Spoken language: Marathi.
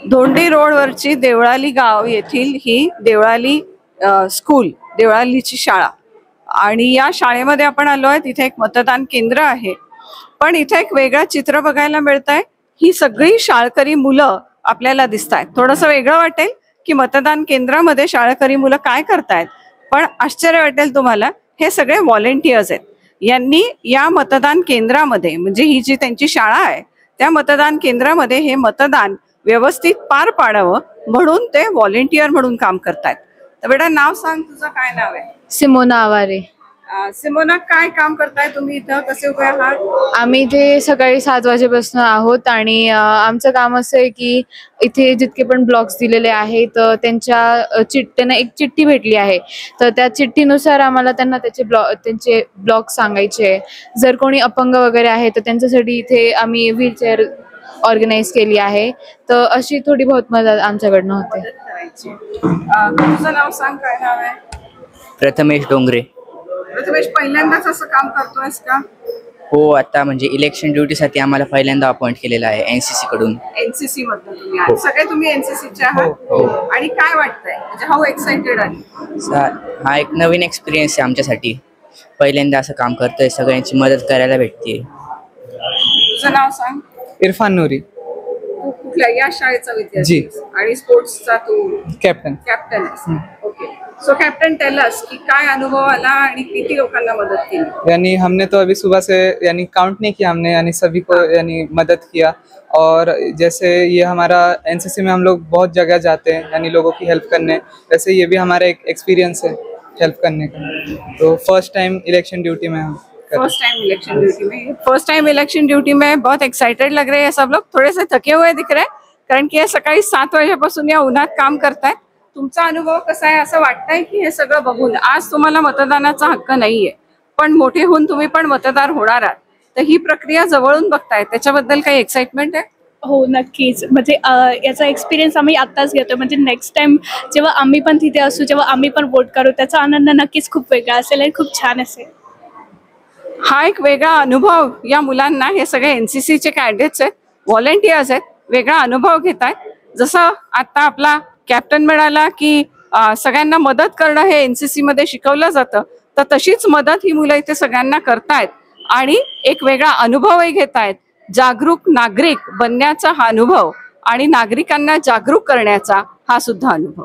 धोंडी रोडवरची देवळाली गाव येथील ही देवळाली स्कूल देवळालीची शाळा. आणि या शाळेमध्ये आपण आलो आहे तिथे एक मतदान केंद्र आहे. पण इथे एक वेगळं चित्र बघायला मिळत आहे ही सगळी शाळकरी मुलं आपल्याला दिसत आहेत थोडंसं वेगळं वाटेल की मतदान केंद्रामध्ये शाळकरी मुलं काय करतायत. पण आश्चर्य वाटेल तुम्हाला हे सगळे व्हॉलेंटियर्स आहेत. यांनी या मतदान केंद्रामध्ये म्हणजे ही जी त्यांची शाळा आहे त्या मतदान केंद्रामध्ये हे मतदान व्यवस्थित पार पाडावं म्हणून ते व्हॉलेंटियर म्हणून काम करतायत. तर बेटा नाव सांग तुझं काय नाव आहे? सिमोना आवारे. सिमोना काय काम करताय तुम्ही इथं? कसे उभे आहात? आम्ही इथे सकाळी सात वाजेपासून आहोत आणि आमचं काम असं आहे की इथे जितके पण ब्लॉग्स दिलेले आहेत त्यांच्या चिट त्यांना एक चिठ्ठी भेटली आहे. तर त्या चिठ्ठीनुसार आम्हाला त्यांना त्याचे ब्लॉ त्यांचे ब्लॉग सांगायचे. जर कोणी अपंग वगैरे आहे तर त्यांच्यासाठी इथे आम्ही व्हीलचेअर ऑर्गनाईज केली आहे. तर अशी थोडी बहुत मदत आमच्याकडनं होते. मदत करायची अं, तुझं नाव सांग काय नाव आहे? प्रथमेश डोंगरे. प्रथमेश पहिल्यांदाच असं काम करतोयस का? हो आता म्हणजे इलेक्शन ड्युटीसाठी आम्हाला पहिल्यांदा अपॉइंट केलेला आहे एन सी कडून. एनसीसी मधनं तुम्ही आहात. सगळे तुम्ही एनसीसीचे आहात? हो. आणि काय वाटतंय? म्हणजे हाऊ एक्साइटेड आहे सा- हा एक नवीन एक्सपिरियन्स आहे आमच्यासाठी. पहिल्यांदा असं काम करतोय सगळ्यांची मदत करायला भेटते. तुझं नाव सांग. इरफान नूरी. कुठल्या या शाळेचा विद्यार्थी जी. आणि स्पोर्ट्सचा तू कैप्टन कॅप्टन आहेस. Okay so captain tell us की काय अनुभव आला आणि किती लोकांना मदत केली? यानी हमने तो अभी सुबह से यानी काउंट नहीं किया हमने यानी सभी को यानी मदद किया। और जैसे ये हमारा एनसीसी में हम लोग बहुत जगह जाते हैं यानी लोगों की हेल्प करने। वैसे ये भी हमारा एक एक्सपीरियंस है हेल्प करने का। तो फ़र्स्ट टाइम इलेक्शन ड्यूटी में हम। फर्स्ट टाइम इलेक्शन ड्यूटी में? फर्स्ट टाइम इलेक्शन ड्यूटी में बहुत एक्साइटेड लग रहे हैं सब लोग। थोड़े से थके हुए दिख रहे हैं। कारण की हे सकाळी सात वाजेपासून या उन्हात काम करतायत तुमचा अनुभव कसा आहे? असं वाटतंय की हे सगळं बघून आज तुम्हाला मतदानाचा हक्क नाहीये. पण मोठे होऊन तुम्ही पण मतदार होणार आहात. तर ही प्रक्रिया जवळून बघताय. त्याच्याबद्दल काही एक्साइटमेंट आहे? हो नक्कीच. म्हणजे याचा एक्सपिरियन्स आम्ही आत्ताच घेतो म्हणजे नेक्स्ट टाइम जेव्हा आम्ही पण तिथे असू जेव्हा आम्ही पण वोट करू त्याचा आनंद नक्कीच खूप वेगळा असेल आणि खूप छान असेल. हा एक वेगळा अनुभव या मुलांना हे सगळे एन सी सीचे कॅडेट्स आहेत व्हॉलेंटियर्स आहेत वेगळा अनुभव घेत आहेत. जसं आता आपला कॅप्टन मिळाला की सगळ्यांना मदत करणं हे एन सी सीमध्ये शिकवलं जातं तर तशीच मदत ही मुलं इथे सगळ्यांना करतायत आणि एक वेगळा अनुभवही घेत आहेत. जागरूक नागरिक बनण्याचा हा अनुभव आणि नागरिकांना जागरूक करण्याचा हा सुद्धा अनुभव.